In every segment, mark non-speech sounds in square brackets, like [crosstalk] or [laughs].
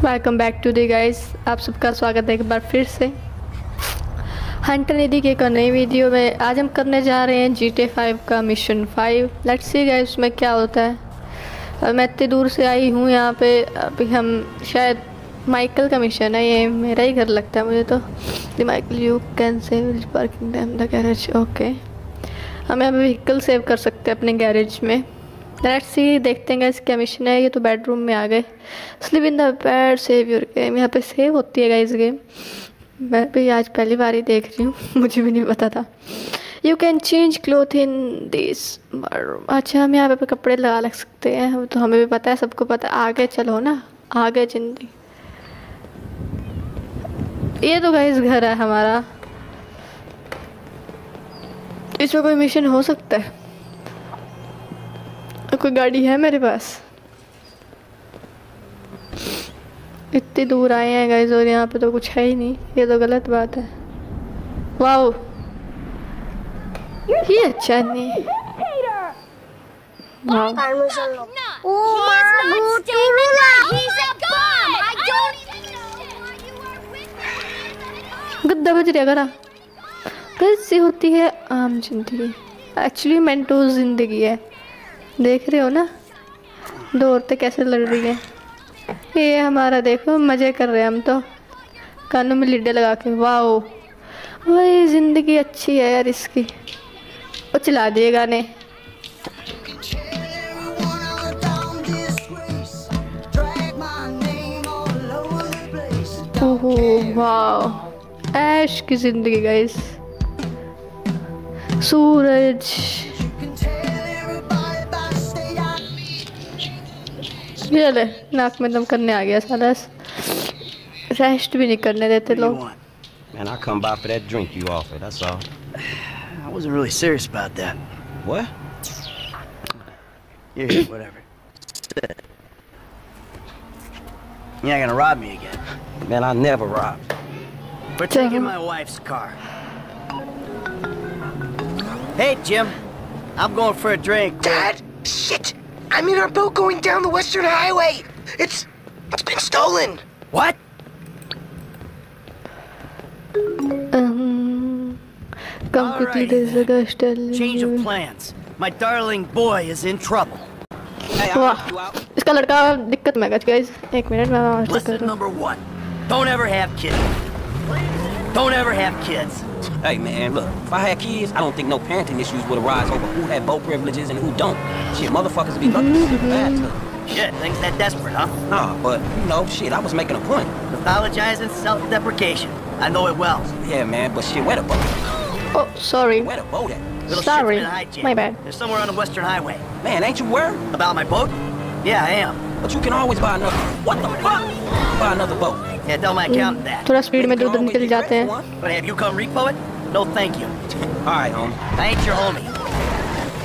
Welcome back to the guys आप सबका स्वागत है एक बार फिर से। हंटर निधि के एक नई वीडियो में आज हम करने जा रहे हैं जी टी फाइव का mission five let's see guys उसमें क्या होता है। और मैं इतनी दूर से आई हूँ यहाँ पे, अभी हम शायद माइकल का मिशन है, ये मेरा ही घर लगता है मुझे तो। The Michael you can save parking the garage okay हम यहाँ व्हीकल सेव कर सकते हैं अपने गैरेज में। लेट्स सी देखते हैं क्या मिशन है। ये तो बेडरूम में आ गए। Slip in the bed save your game यहाँ पे सेव होती है गाइस गेम मैं भी आज पहली बार ही देख रही हूँ। [laughs] मुझे भी नहीं पता था। You can change cloth in this अच्छा हम यहाँ पे कपड़े लगा लग सकते हैं। तो हमें भी पता है, सबको पता है। आगे चलो ना। आगे ज़िंदगी। ये तो गाइस घर है हमारा। इसमें कोई मिशन हो सकता है? कोई गाड़ी है मेरे पास? इतनी दूर आए हैं गाइस और यहाँ पे तो कुछ है ही नहीं। ये तो गलत बात है। वाओ ये अच्छा नहीं Oh my god, Torula! He's a bum! I don't even know why you are with me! गद्दा बज रहा करा कैसी होती है आम ज़िंदगी। एक्चुअली मेंटो ज़िंदगी है। देख रहे हो ना? दो औरतें कैसे लड़ रही हैं? ये हमारा देखो, मज़े कर रहे हैं हम तो। कानों में लिड्डे लगा के, वाओ। वही ज़िंदगी अच्छी है यार इसकी। वो चला दिए गाने ओहो वाह ऐश की ज़िंदगी गाइस सूरज। ये ले नाक में दम करने आ गया साला रेस्ट भी नहीं करने देते What do you लोग want? Man, I come by for that drink you offered, that's all. I wasn't really serious about that. What? Here, here, whatever. Sit. You're not gonna rob me again. Man, I never rob. We're Tell taking him. my wife's car. Hey, Jim. I'm going for a drink. Dad! Shit! I'm in our boat going down the Western Highway! It's... it's been stolen! What? Um, come quickly, Alrighty there's a ghost telling Change of you. plans. My darling boy is in trouble. Hey, I'll वाह help you out. इसका लड़का दिक्कत में गज guys एक minute मैं वहाँ check कर Lesson रहा हूँ number one. don't ever have kids. Don't ever have kids. Hey, man, look, if I had kids, I don't think no parenting issues would arise over who had boat privileges and who don't. Shit, motherfuckers would be lucky to see the bathtub. Shit, things that desperate, huh? Nah, but, you know, shit, I was making a point. Pathologizing self-deprecation. I know it well. Yeah, man, but shit, where the boat? oh sorry Where the boat at? Little Sorry, ship's been hijacked. my bad. They're somewhere on the Western Highway. Man, ain't you worried? About my boat? Yeah, I am. But you can always buy another. What the fuck? Buy another boat. Yeah, tell my that. थोड़ा speed में उधर निकल जाते हैं. But have you come repo it? No, thank you. All right, homie. I ain't your homie.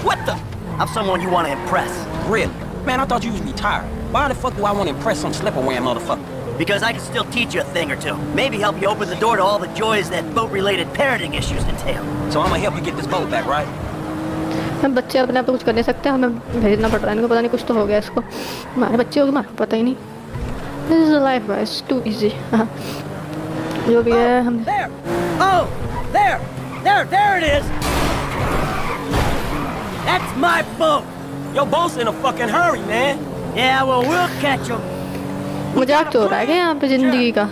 What the? I'm someone you want to impress. Really? Man, I thought you was retired. Why the fuck do I want to impress some slipper-wearing motherfucker? Because I can still teach you a thing or two. Maybe help you open the door to all the joys that boat-related parenting issues entail. So I'm gonna help you get this boat back, right? हम बच्चे अपने आप तो कुछ कर नहीं सकते हमें भेजना पड़ रहा है इनको पता नहीं कुछ तो हो गया इसको हमारे बच्चे हो गए हमारे पता ही नहीं This is a life, bro. It's too easy. जो भी है हम there. Oh, there, there, there it is. That's my boat. Your boat's in a fucking hurry, man. Yeah, well, we'll catch him. मज़ाक तो हो रहा है क्या यहाँ पे ज़िंदगी का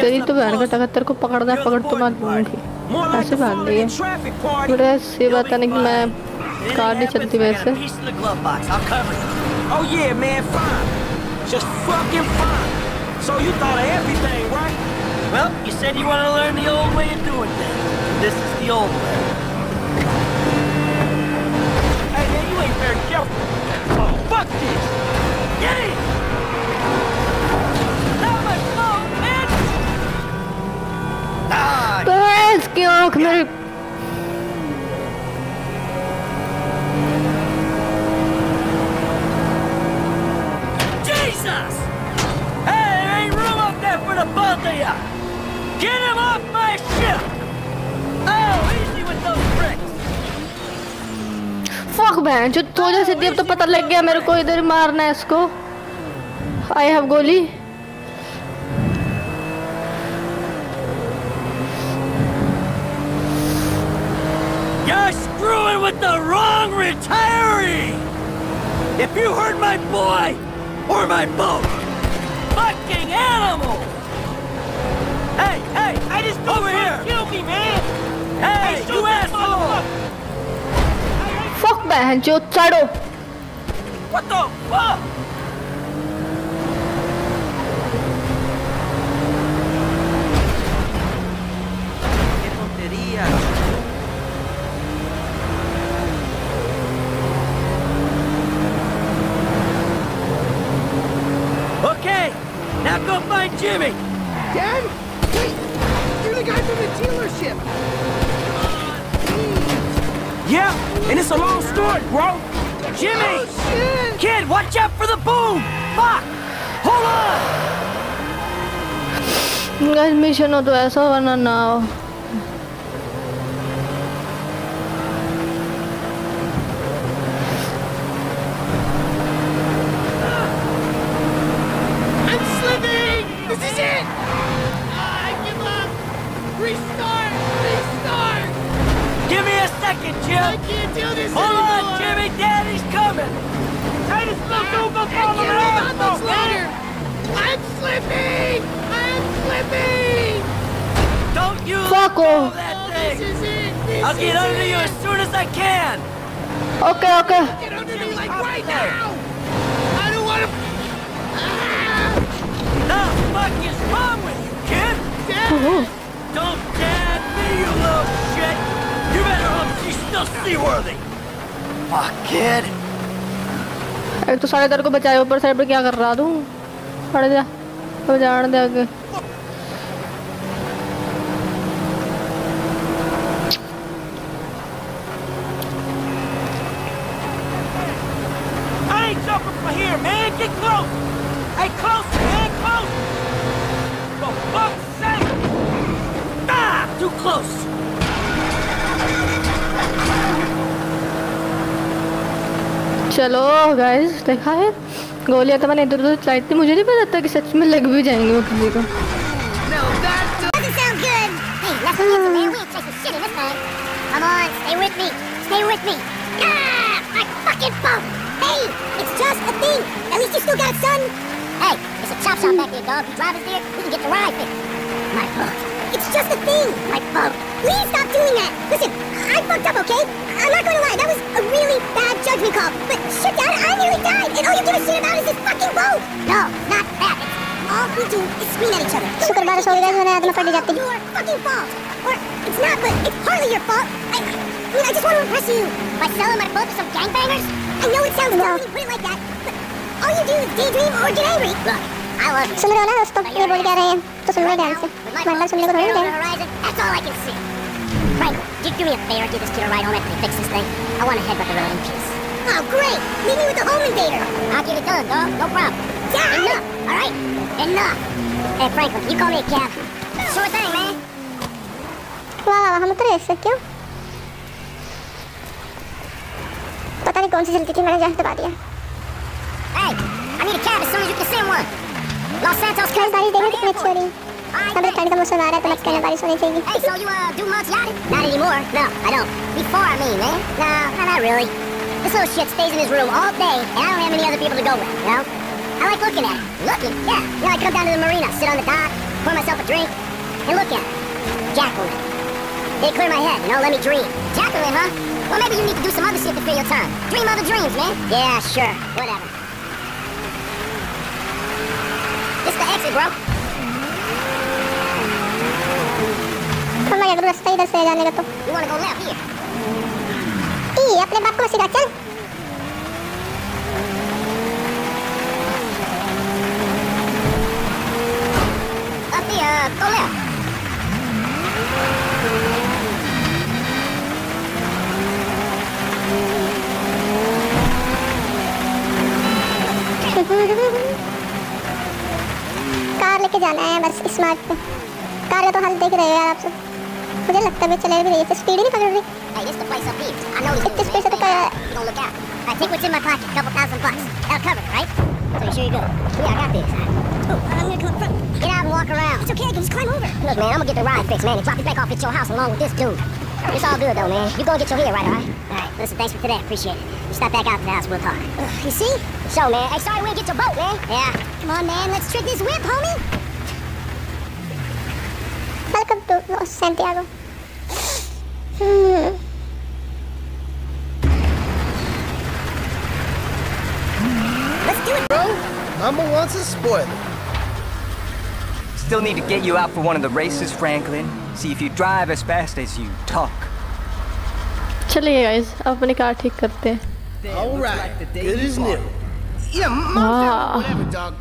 तेरी तो बहन का टकत्तर को पकड़ना पकड़ तो मार दूँगी ऐसे भाग रही है मेरा से बात आने की मैं कार नहीं चलती वैसे Oh yeah, man, fine. just fucking fine. So you thought of everything, right? Well, you said you want to learn the old way of doing things. This is the old way. Hey, man, you ain't very careful. Oh, fuck this! Get in! Not my phone, man! Ah! But it's, you know, committed... Get him off my ship! Oh, easy with those tricks! Fuck man, जो थोड़े से देव तो पता लग गया मेरे को इधर मारना है इसको. I have गोली. You're screwing with the wrong retiree! If you hurt my boy or my boat, fucking animal! बहन जो चढ़ो What the fuck? ¡Qué tontería! Okay, now go find Jimmy! Dad? Wait! You're the guy from the dealership! Yeah, and it's a long story, bro. Jimmy! Oh, Kid, watch out for the boom! Fuck! Hold on! Guys, make sure not to ask her now. go off. of that This thing! is it! This I'll is get under it. you as soon as I can! Okay okay Get under me like right now! I don't want to... Ah! The fuck is wrong with you, kid? Don't dad me, you little shit! You better hope she's still seaworthy! Fuck, kid! एक तो साढ़े दर को बचाए ऊपर side पे क्या कर रहा तू पड़ जा अब जान दे आगे Get close! Hey, close, man! Close! For fuck's sake! Ah! Too close! चलो गाइस देखा है गोलियां तो मैंने इधर उधर चलाई थी मुझे नहीं पता था कि सच में लग भी जाएंगे वो किसी को Now that's... Doesn't sound good. Hey, let's get man. We ain't chasing shit in this thing. Come on, stay with me. Stay with me. Ah, my fucking boat. Hey, it's just a thing. At least you still got it, son. Hey, it's a chop shop back there, dog. You drive us there, we can get the ride fixed. My boat. It's just a thing. My boat. Please stop doing that. Listen, I fucked up, okay? I'm not going to lie. That was a really bad judgment call. But shit, Dad, I nearly died, and all you give a shit about is this fucking boat. No, not that. It's all we do is scream at each other. शुक्र बारिश हो गई मैंने आदमी फट जाती Your fucking fault. Or it's not, but it's partly your fault. I, I mean, I just want to impress you by selling my boat to some gangbangers. I know it sounds dumb when you put it like that, but all you do is daydream or get angry. Look, I love you. सुन रहे हो ना दोस्तों ये बोल क्या रहे हैं तो सुन लो ध्यान से With my वरना boat सुनने को थोड़ी staring over नहीं the horizon, that's all I can see. Frank, do you do me a favor? Give this kid a ride home after we fix this thing. I want to head the road in peace. Oh, great! Leave me with the home invader. I'll get it done, dog. No problem. Yeah. Enough. All right. Enough. Hey, Franklin, can you call me a cab? Sure thing, man. वाह वाह हम उतरे इससे क्यों पता नहीं कौन सी चलती थी मैंने जहाज दबा दिया Hey, I need a cab as soon as you can send one. Los Santos कल बारिश देखना कितनी अच्छी हो रही है Alright, अब thanks. ठंड का मौसम आ रहा है तो मत कहना बारिश होनी चाहिए Hey, so you uh do much yachting? Not anymore. No, I don't. Before, I mean, man. No, no, not really. This little shit stays in his room all day, and I don't have any other people to go with. You know? I like looking at it. Looking? Yeah. You know, I come down to the marina, sit on the dock, pour myself a drink, and look at it. Jacqueline. They clear my head. You know, let me dream. Jacqueline, huh? Well, maybe you need to do some other shit to fill your time. Dream other dreams, man. Yeah, sure. Whatever. This the exit, bro. तो मैं अगर रास्ता इधर से जाने का तो You wanna go left here? ई अपने बाप को सिखा चल Up the, uh, go left. जाना है बस स्मार्ट पे कार का तो हाल देख रहे हो यार आप सब मुझे लगता है मैं चले भी रही है स्पीड ही नहीं पकड़ रही Hey, this the place up here. I know these It's moves, this man. place at the- You don't look out. I take what's in my pocket, a couple thousand bucks. That'll cover it, right? So you sure you're good? Yeah, I got this. Oh, I'm gonna come front. Get out and walk around. It's okay, I can just climb over. Look, man, I'm gonna get the ride fixed, man, and drop it back off at your house along with this dude. It's all good though, man. You go get your hair right, all right? All right. Listen, thanks for today. Appreciate it. You stop back out to the house, we'll talk. Ugh, you see? So, man. Hey, sorry we didn't get your boat, man. Yeah. Come on, man. Let's trick this whip, homie. Welcome to Los Santiago. Hmm. Let's do it. Bro, Mama wants a spoiler. Still need to get you out for one of the races, Franklin. See if you drive as fast as you talk. चलिए guys अब अपनी car ठीक करते हैं All right, good as new. Yeah, mom's Ah. down, whatever, dog.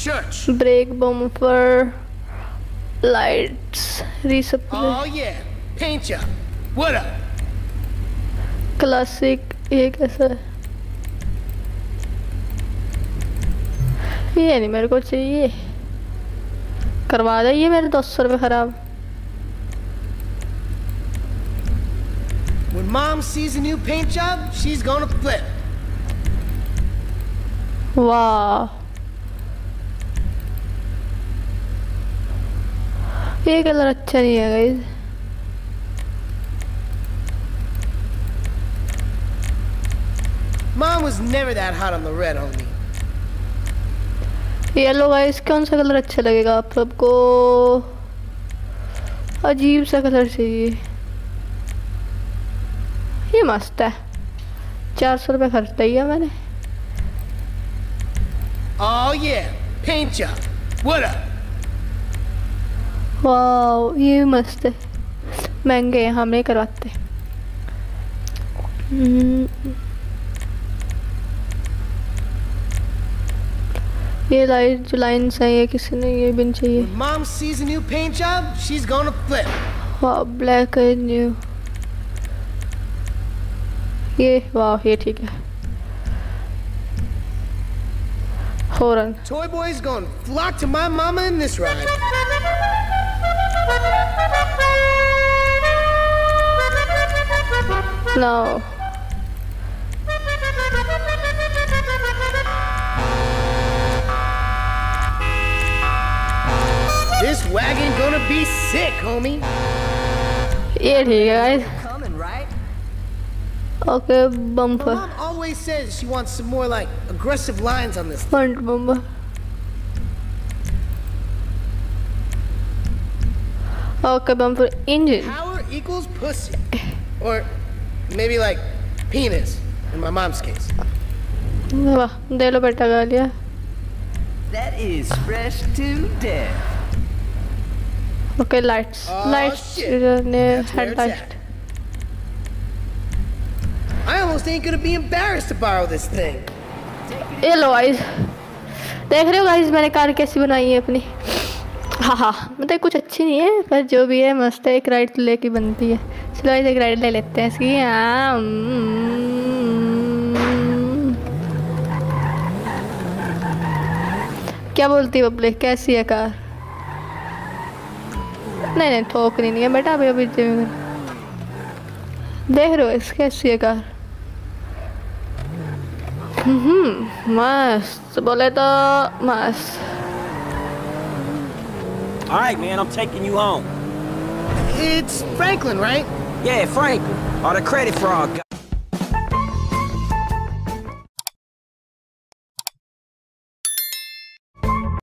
Church. Break bumper Lights respray Oh yeah, paint job. What up? Classic ये कैसा है ये नहीं मेरे को चाहिए करवा दे ये मेरे दो सौ रुपये खराब When mom sees a new paint job, she's gonna flip. वाह ये कलर अच्छा नहीं है guys Mom was never that hot on the red, homie. Yellow guys कौन सा कलर अच्छा लगेगा आप सबको अजीब सा कलर चाहिए ये मस्त है चार सौ रुपये खर्च दिया मैंने Oh yeah, paint job. What up? Wow ये मस्त है। महँगे हैं हम नहीं करवाते। हम्म। ये लाइट जो लाइन चाहिए किसी ने ये बिन चाहिए। Mom sees new paint job she is gonna flip wow black and new ये वाओ ये ठीक है। हो toy boy is gone flock to my mama in this ride No. This wagon gonna be sick, homie. Yeah, you guys. Coming, right? Okay, bumper. Mom always says she wants some more like aggressive lines on this. Punch bumper. Okay bumper engine Power equals pussy. Or maybe like penis in my mom's case. वाह दे लो बेटा गालिया That is fresh to death. Okay lights Oh. That's where it's headlight I almost ain't gonna be embarrassed to borrow this thing. ये लो guys देख रहे हो guys मैंने कार कैसी बनाई है अपनी हाँ हाँ। मतलब कुछ अच्छी नहीं है, पर जो भी है, मस्त है। एक राइड तो लेके बनती है। चलो गाइस एक राइड ले लेते हैं। इसकी हाँ। क्या बोलती है बबले कैसी है कार? नहीं नहीं ठोकनी नहीं है। बेटा अभी अभी। देख रहे हो, इस कैसी है कार? हम्म मस्त। बोले तो मस्त। All right, man, I'm taking you home. It's Franklin, right? Yeah, Franklin. All the credit for our.